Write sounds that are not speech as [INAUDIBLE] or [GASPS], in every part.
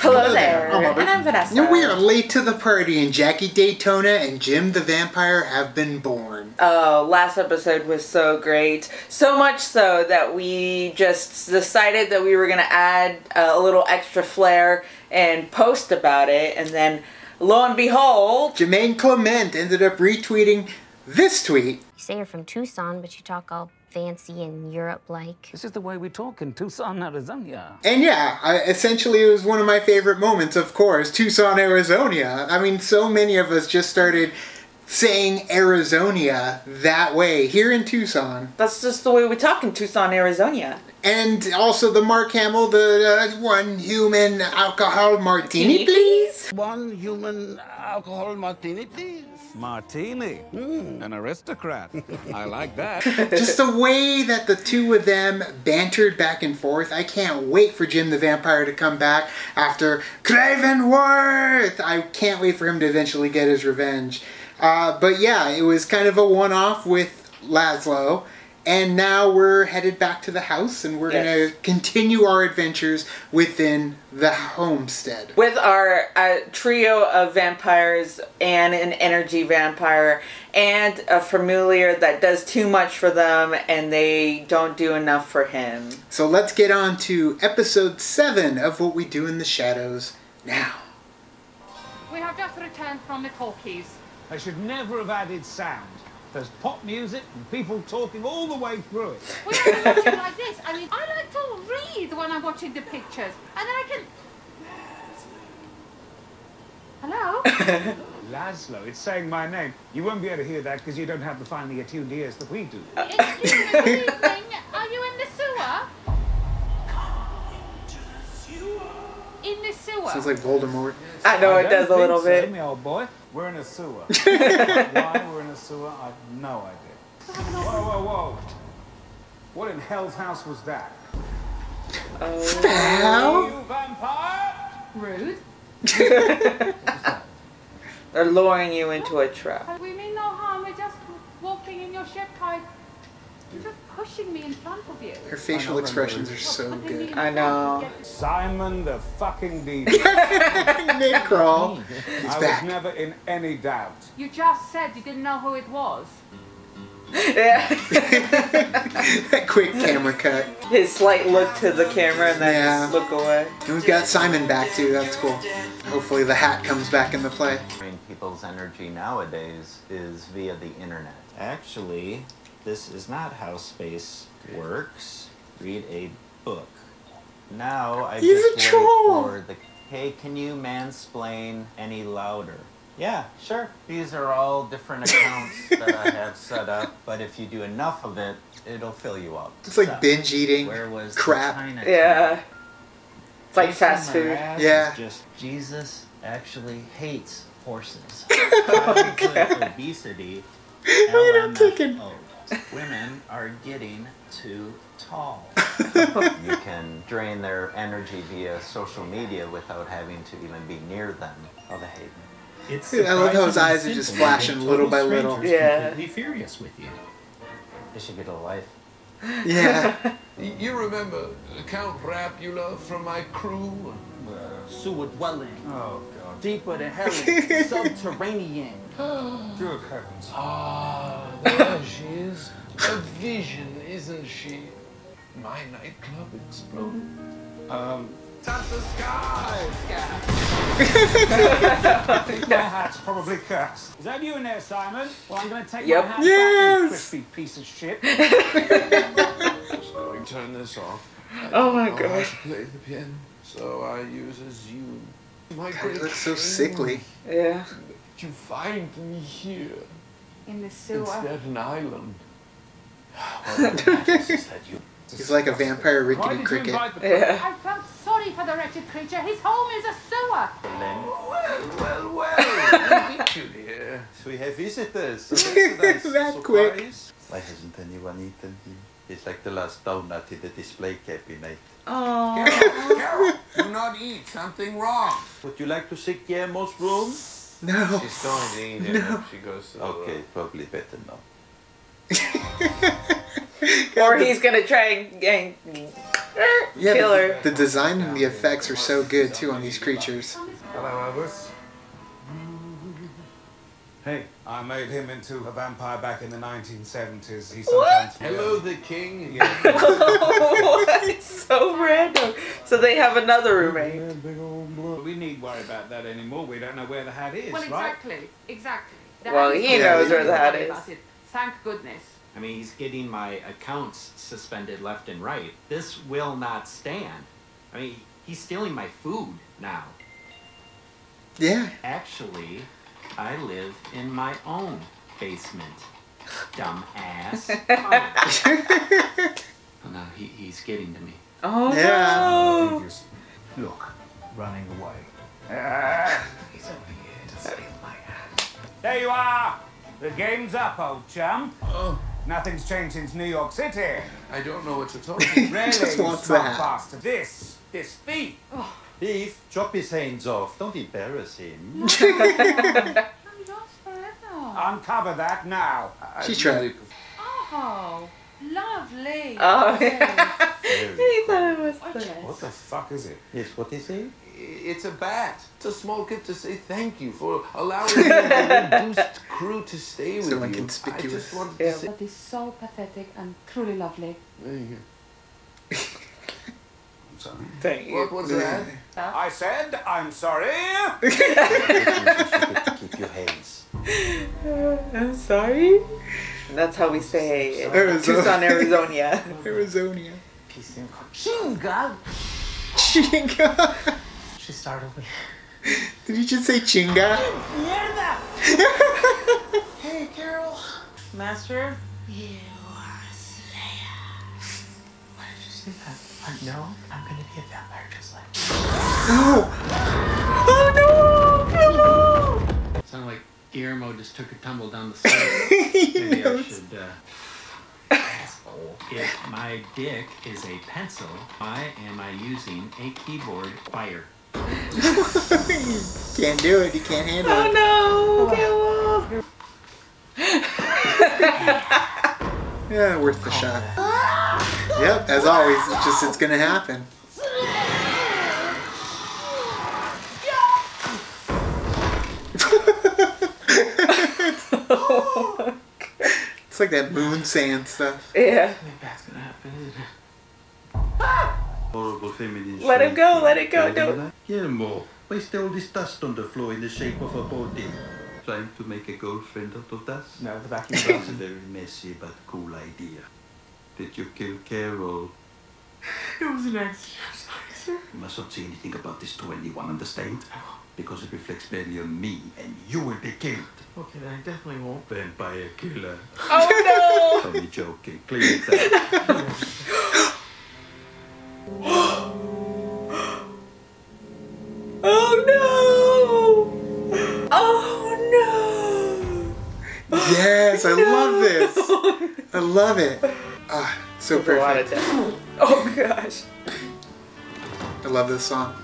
Hello there. I'm And I'm Vanessa. Now we are late to the party, and Jackie Daytona and Jim the Vampire have been born. Oh, last episode was so great. So much so that we just decided that we were going to add uh, a little extra flair and post about it. And then lo and behold, Jemaine Clement ended up retweeting this tweet. You say you're from Tucson, but you talk all fancy and Europe-like. This is the way we talk in Tucson, Arizona. And yeah, I, essentially it was one of my favorite moments, of course, Tucson, Arizona. I mean, so many of us just started saying Arizona that way here in Tucson. that's just the way we talk in Tucson, Arizona. And also the Mark Hamill, the uh, one human alcohol martini, please. One human alcohol martini, please. Martini. An aristocrat. I like that. [LAUGHS] Just the way that the two of them bantered back and forth. I can't wait for Jim the Vampire to come back after Cravenworth. I can't wait for him to eventually get his revenge. Uh, but yeah, it was kind of a one-off with Laszlo. And now we're headed back to the house and we're Yes. going to continue our adventures within the homestead. With our uh, trio of vampires and an energy vampire and a familiar that does too much for them and they don't do enough for him. So let's get on to episode 7 of What We Do in the Shadows now. We have just returned from the talkies. I should never have added sound. There's pop music and people talking all the way through it. We have to watch it like this. I mean, I like to read when I'm watching the pictures. And then I can... Hello? [LAUGHS] Laszlo, it's saying my name. You won't be able to hear that because you don't have the finely attuned ears that we do. Sewer? Sounds like Voldemort. I know I it does a think little so, bit. me old boy. We're in a sewer. [LAUGHS] Why we're in a sewer, I've no idea. Whoa, whoa, whoa. What in hell's house was that? Oh. How? You vampire! Rude. [LAUGHS] They're luring you into a trap. We mean no harm. We're just walking in your ship type. You're just pushing me in front of you. Her facial expressions are so Putting good. I know. Simon the fucking Deep. Mid [LAUGHS] crawl. It's I back. was never in any doubt. You just said you didn't know who it was. Yeah. [LAUGHS] That quick camera cut. His slight look to the camera and then Yeah. just look away. And we've got Simon back too. That's cool. Hopefully the hat comes back into play. Train people's energy nowadays is via the internet. Actually, this is not how space works. Read a book. Now I He's just a wait troll. for the. Hey, can you mansplain any louder? Yeah, sure. These are all different [LAUGHS] accounts that I have set up, but if you do enough of it, it'll fill you up. It's like So, binge eating Where was crap. The Chinatown? Yeah. It's like Jason fast food. Yeah. is Just Jesus actually hates horses. [LAUGHS] Childhood obesity. Look at him kicking. LMFAO. Women are getting too tall. [LAUGHS] you can drain their energy via social media without having to even be near them. Oh, they hate me. It's I love how his eyes and are just flashing little by little. Yeah. Completely furious with you. They should get a life. Yeah. [LAUGHS] You remember Count Rapula from my crew? Seward Welling. Oh, God. Deeper than hell, [LAUGHS] subterranean. Good heavens. Ah, there she is. A vision, isn't she? My nightclub exploded. Um, Touch the sky! [LAUGHS] my hat's probably cursed. Is that you in there, Simon? Well, I'm going to take Yep. my hat back, you crispy piece of shit. Just going to turn this off. Oh my don't know to play the piano, so I use as you. My God, he great looks so sickly. Yeah. that You find me here In the sewer. in Staten Island. [LAUGHS] He's like a vampire rickety cricket. the Yeah. I felt sorry for the wretched creature. His home is a sewer. Well, well, [LAUGHS] well. we meet you here. We have visitors. [LAUGHS] That quick. Why hasn't anyone eaten him? He's like the last donut in the display cabinet. Oh. Carol, do not eat. Something wrong. Would you like to see Guillermo's room? No. She's going to eat it when she goes to the Okay, probably better not. [LAUGHS] Or he's gonna try and, and Yeah, but Killer. The, the design and the effects are so good too on these creatures. Hello, Elvis. Hey. I made him into a vampire back in the 1970s. He What? sometimes Hello, the king. [LAUGHS] what? [LAUGHS] So random. So they have another roommate. We need worry about that anymore. We don't know where the hat is, Well, right? exactly, exactly. The Well, hat is he good. knows where the hat is. Thank goodness. I mean, he's getting my accounts suspended left and right. This will not stand. I mean, he's stealing my food now. Yeah. Actually, I live in my own basement. [LAUGHS] Dumbass. [LAUGHS] oh, no, he, he's getting to me. Oh Yeah. no. Just look, running away. [LAUGHS] He's over here to steal my hat. There you are. The game's up, old chum. Oh, Nothing's changed since New York City. I don't know what you're talking Really, Just you wants smart the hat. bastard. This, this thief. Oh. Thief, chop his hands off. Don't embarrass him. [LAUGHS] I'm lost forever. Uncover that now. I She tried. Oh, lovely. Oh, Very- he thought it was Watch. What the fuck is it? Yes, what is he? It's a bat. It's a small gift to say thank you for allowing the [LAUGHS] reduced crew to stay with So you. I inconspicuous. just wanted Yeah. to say. That is so pathetic and truly lovely. There you I'm sorry. Thank you. What was that? I said I'm sorry. Keep your hands. [LAUGHS] I'm sorry. That's how we say it. Arizona. Tucson, Arizona. [LAUGHS] Arizona. Chinga! Chinga. She startled me. Did you just say chinga? Mierda! [LAUGHS] hey, Carol. Master? You are Slayer. Why did you say that? I know I'm gonna be a vampire just like No. [GASPS] Oh no! Hello! Sounded like Guillermo just took a tumble down the stairs. [LAUGHS] Maybe I knows. should, uh. asshole. If my dick is a pencil, why am I using a keyboard fire? [LAUGHS] Can't do it. You can't handle Oh it. Oh no! [LAUGHS] Yeah, worth the shot. Yep, as always, it's just it's gonna happen. It's like that moon sand stuff. Yeah. That's gonna happen, it? [LAUGHS] Horrible feminine Let him go, let it go, Can do don't- that? Guillermo, why is there all this dust on the floor in the shape of a body? Trying to make a girlfriend out of dust? No, the vacuum [LAUGHS] That's a very messy but cool idea. Did you kill Carol? [LAUGHS] It was an accident. I'm sorry, sir. You must not say anything about this to anyone, understand? Because it reflects badly on me, and you will be killed. Okay, then I definitely won't. Vampire killer. Oh no! [LAUGHS] Only joking. Clean it up. [GASPS] Oh no! Oh no! Yes, I love this. I love it. Ah, so no! A lot of perfect. [LAUGHS] Oh gosh. I love this song.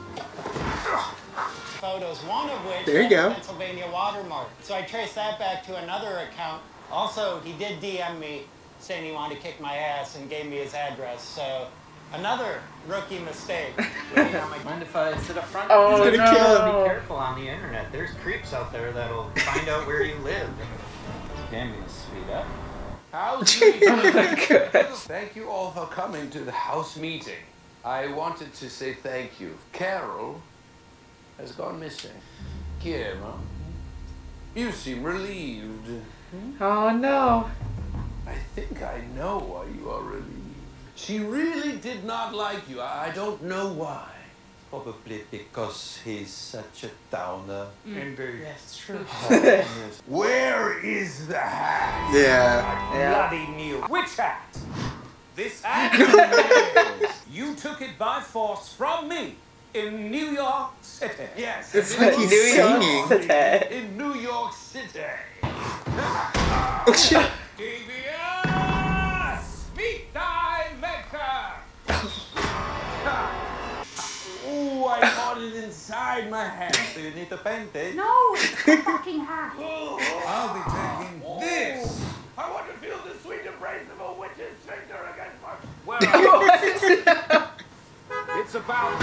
Photos, one of which There you go. a Pennsylvania watermark. So I traced that back to another account. Also, he did DM me saying he wanted to kick my ass and gave me his address. So another rookie mistake. Waiting on my mind if I sit up front? Oh, He's gonna kill him. Be careful on the internet. There's creeps out there that'll find out where you live. Damn, you speed up. House [LAUGHS] meeting. Oh my. Thank you all for coming to the house meeting. I wanted to say thank you. Carol has gone missing. Guillermo, you seem relieved. Hmm? Oh no. I think I know why you are relieved. She really did not like you. I I don't know why. Probably because he's such a downer. Mm. Indeed. Yes, true. Oh, [LAUGHS] Where is the hat? Yeah. Yeah. Bloody knew. Which hat? This hat? [LAUGHS] you took it by force from me in New York City. Yes. It's in like New he's York singing. City. In New York City. Oh [LAUGHS] shit. Devious! Meet thy maker! Oh, I caught it inside my hat. Do you need a bandage? No, it's the [LAUGHS] fucking hat. I'll be taking this. I want to feel the sweet embrace of a witch's finger against my Where are you? It's about.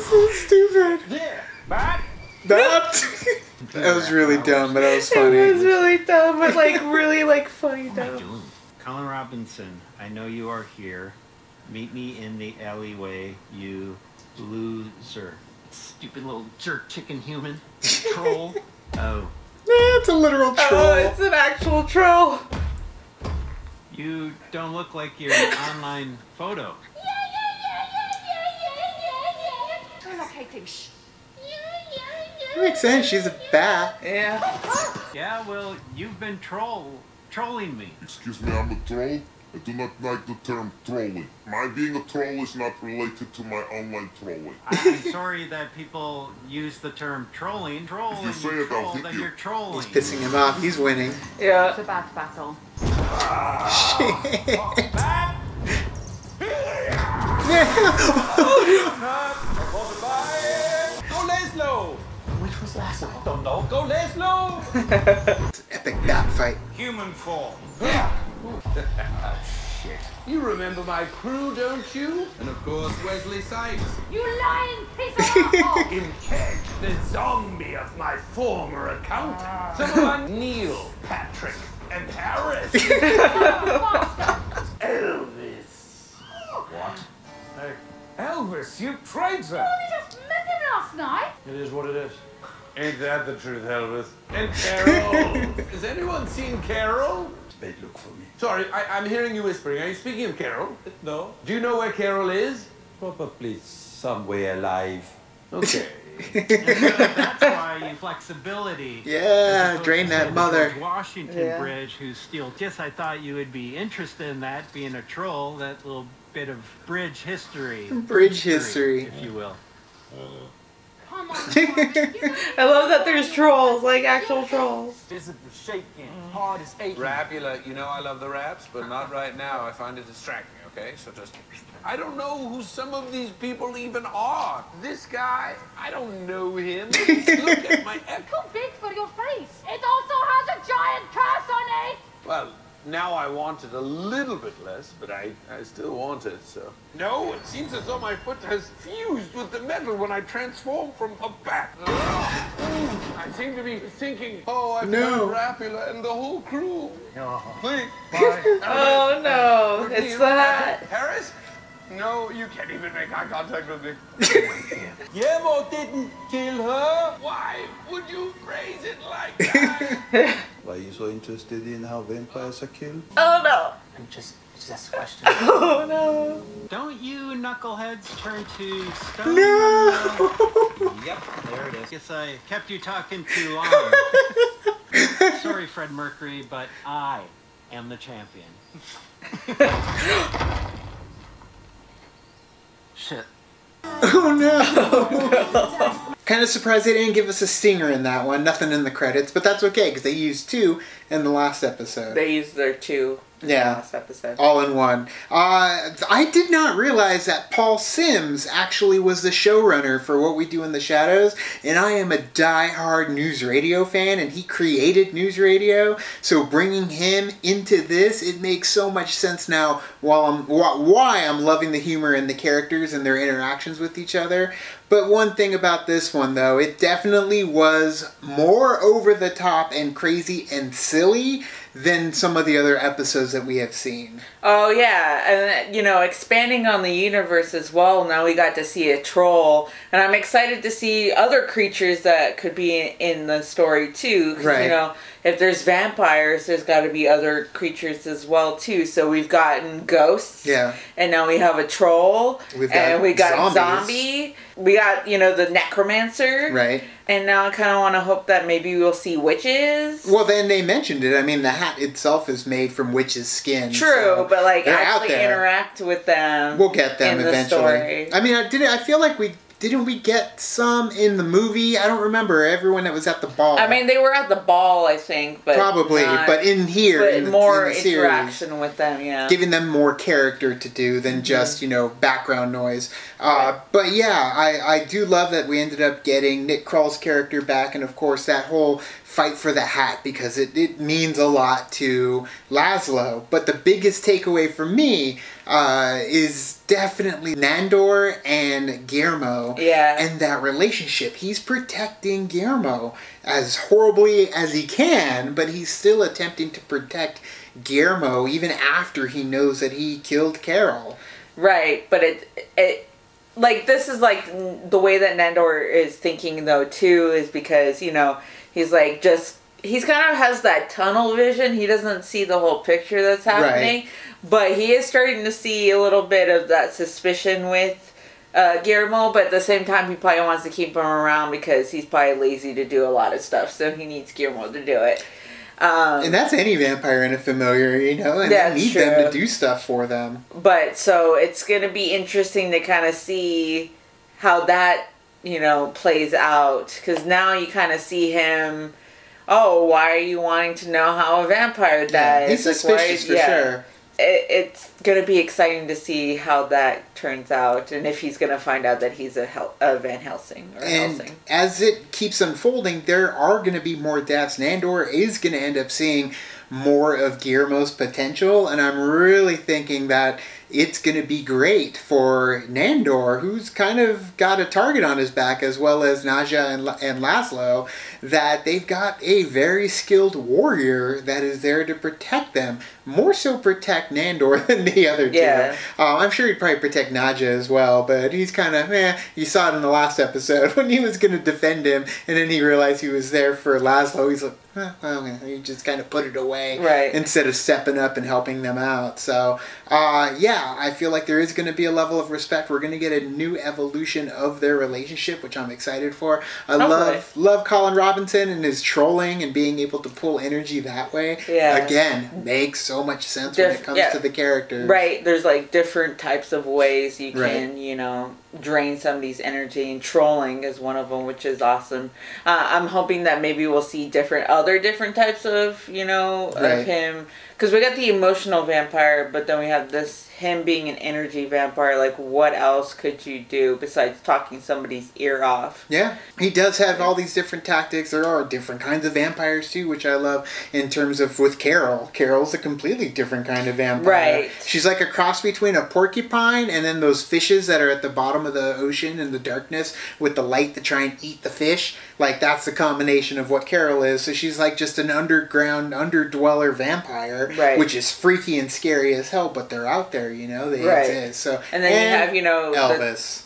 so stupid. Yeah, Bat. That that was really dumb, but that was funny. It was really dumb, but like really like funny dumb. Colin Robinson, I know you are here. Meet me in the alleyway, you loser. Stupid little jerk chicken human. [LAUGHS] Troll. Oh. it's a literal oh, troll. Oh, it's an actual troll. You don't look like your [LAUGHS] online photo. That makes sense. She's a bat. Yeah. Yeah, well, you've been troll trolling me. Excuse me, I'm a troll. I do not like the term trolling. My being a troll is not related to my online trolling. I- I'm sorry that people use the term trolling. Troll If you say you it, I'll hit then you. you're trolling. He's pissing him off. He's winning. Yeah. It's a bat battle. Go Laszlo. Which was last night? Don't know. Go Laszlo. [LAUGHS] Epic bat fight. Human form. [LAUGHS] Oh, [LAUGHS] shit. You remember my crew, don't you? And of course, Wesley Sykes. You lying piece of asshole! [LAUGHS] In the zombie of my former accountant. Ah. Some of my Neil, Patrick, and Harris. [LAUGHS] Elvis. What? Hey, Elvis, you traitor. only just met him last night. It is what it is. Ain't that the truth, Elvis? And Carol. Has anyone seen Carol? Bad look for me. Sorry, I, I'm hearing you whispering. Are you speaking of Carol? No, Do you know where Carol is? probably somewhere alive. Okay. [LAUGHS] That's why you flexibility. Yeah, drain that mother. Washington Yeah. Bridge, who's steel. Just I thought you would be interested in that, being a troll. That little bit of bridge history. Bridge history. if you will. Come on, Carmen, you I love that there's trolls, like actual trolls. Visibly shaking, hard as aching. Rapula, you know I love the raps, but not right now. I find it distracting, okay? So just. I don't know who some of these people even are. This guy, I don't know him. [LAUGHS] Look at my ex. too big for your face. It also has a giant curse on it. Well, now I want it a little bit less, but I, I still want it, so. No, it seems as though my foot has fused with the metal when I transform from a bat. I seem to be thinking, oh, I've No. got Rapula and the whole crew. Oh. Please. [LAUGHS] Oh no, it's the hat. Harris? No, you can't even make eye contact with me. [LAUGHS] Guillermo didn't kill her. Why would you phrase it like that? [LAUGHS] Why are you so interested in how vampires are killed? Oh no. I'm just, it's just a question. [LAUGHS] Oh no. Don't you knuckleheads turn to stone? No. [LAUGHS] Yep, there it is. Guess I kept you talking too long. [LAUGHS] Sorry, Fred Mercury, but I am the champion. Shit. [GASPS] Oh no! Kind of surprised they didn't give us a stinger in that one. Nothing in the credits, but that's okay because they used two in the last episode. They used their two Yeah. last episode. all in one. Uh, I did not realize that Paul Simms actually was the showrunner for What We Do in the Shadows, and I am a die-hard NewsRadio fan, and he created NewsRadio. So bringing him into this, it makes so much sense now. While I'm why I'm loving the humor and the characters and their interactions with each other. But one thing about this one, though, it definitely was more over the top and crazy and silly than some of the other episodes that we have seen. Oh yeah, and you know, expanding on the universe as well. Now we got to see a troll, and I'm excited to see other creatures that could be in the story too. Right. You know, if there's vampires, there's got to be other creatures as well too. So we've gotten ghosts. Yeah. And now we have a troll. We've got and we got zombies. zombie. We got you know the necromancer. Right. And now I kind of want to hope that maybe we'll see witches. Well, then they mentioned it. I mean, the hat itself is made from witches' skin. True, so but like actually interact with them. We'll get them the eventually. story. I mean, I did. I feel like we didn't we get some in the movie. I don't remember everyone that was at the ball. I mean, they were at the ball, I think, but probably, not- but in here, but in the, more in the series, interaction with them. Yeah. giving them more character to do Mm-hmm. than just you know background noise. Uh, but yeah, I, I do love that we ended up getting Nick Kroll's character back, and of course that whole fight for the hat because it, it means a lot to Laszlo. But the biggest takeaway for me uh, is definitely Nandor and Guillermo Yeah. and that relationship. He's protecting Guillermo as horribly as he can, but he's still attempting to protect Guillermo even after he knows that he killed Carol. Right, but it it like this is like the way that Nandor is thinking though too is because you know he's like just he's kind of has that tunnel vision. He doesn't see the whole picture that's happening, but he is starting to see a little bit of that suspicion with uh, Guillermo. But at the same time, he probably wants to keep him around because he's probably lazy to do a lot of stuff, so he needs Guillermo to do it. Um, And that's any vampire in a familiar, you know, and they need them to do stuff for them. but so it's going to be interesting to kind of see how that you know plays out because now you kind of see him oh why are you wanting to know how a vampire dies he's Like, suspicious for sure. it, it's going to be exciting to see how that turns out and if he's going to find out that he's a, Hel- a van helsing or And helsing as it keeps unfolding, there are going to be more deaths. Nandor is going to end up seeing more of Guillermo's potential, and I'm really thinking that it's going to be great for Nandor, who's kind of got a target on his back, as well as Nadja and, and Laszlo, that they've got a very skilled warrior that is there to protect them. More so protect Nandor [LAUGHS] than the other two. Yeah. Uh, I'm sure he'd probably protect Nadja as well, but he's kind of, eh. You saw it in the last episode [LAUGHS] when he was going to defend him, and then he realized he was there for Laszlo. He's like, eh, he just kind of put it away Right. instead of stepping up and helping them out. So, uh, yeah, I feel like there is going to be a level of respect. We're going to get a new evolution of their relationship, which I'm excited for. I Hopefully. love love Colin Robinson and his trolling and being able to pull energy that way. Yeah. Again, makes so much sense when it comes yeah. to the characters. Right, there's like different types of ways you Right. can, you know, drain somebody's energy, and trolling is one of them, which is awesome. Uh, I'm hoping that maybe we'll see different, other different types of, you know, Right. of him. Because we got the emotional vampire, but then we have this him being an energy vampire. Like, what else could you do besides talking somebody's ear off? Yeah, he does have all these different tactics. There are different kinds of vampires too, which I love. In terms of with Carol, Carol's a completely different kind of vampire. Right. She's like a cross between a porcupine and then those fishes that are at the bottom of the ocean in the darkness with the light to try and eat the fish. Like that's the combination of what Carol is. So she's like just an underground underdweller vampire, Right. which is freaky and scary as hell. But they're out there, you know, they Right. exist. So And then you have, you know, the- Elvis.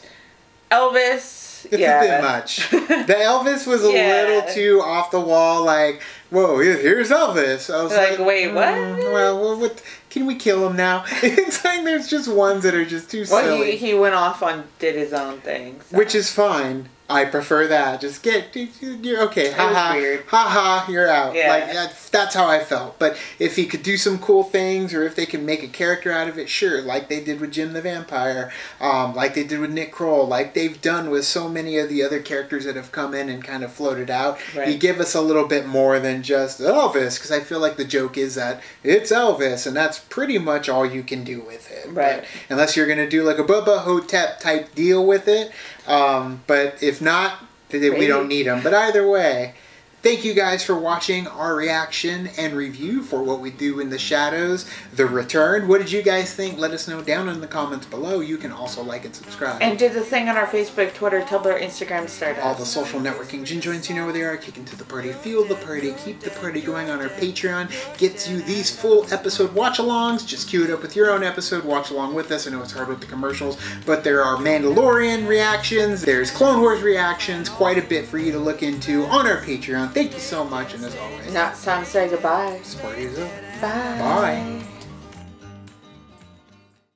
Elvis. It's yeah. a bit much. [LAUGHS] The Elvis was a Yeah. little too off the wall. Like, whoa, here's Elvis. I was Like, like, wait, what? "Mm, Well, what, what? Can we kill him now? [LAUGHS] it's like there's just ones that are just too Well, silly, he, he went off on did his own thing. so. which is fine. I prefer that. Just get you're okay. Ha ha. Ha ha. You're out. Yeah. Like that's that's how I felt. But if he could do some cool things, or if they can make a character out of it, sure. Like they did with Jim the Vampire, um, like they did with Nick Kroll, like they've done with so many of the other characters that have come in and kind of floated out. Right. You give us a little bit more than just Elvis, because I feel like the joke is that it's Elvis, and that's pretty much all you can do with it. Right. But unless you're gonna do like a Bubba Ho-Tep type deal with it. Um, but if not, we don't need them. But either way, thank you guys for watching our reaction and review for what we do in the shadows, The Return. What did you guys think? Let us know down in the comments below. You can also like and subscribe. And do the thing on our Facebook, Twitter, Tumblr, Instagram start all the social networking gin joints, you know where they are. Kick into the party, feel the party, keep the party going on our Patreon. Gets you these full episode watch alongs. Just queue it up with your own episode, watch along with us. I know it's hard with the commercials, but there are Mandalorian reactions, there's Clone Wars reactions, quite a bit for you to look into on our Patreon. Thank you so much, and as always, Now it's time to say goodbye. Bye. Bye.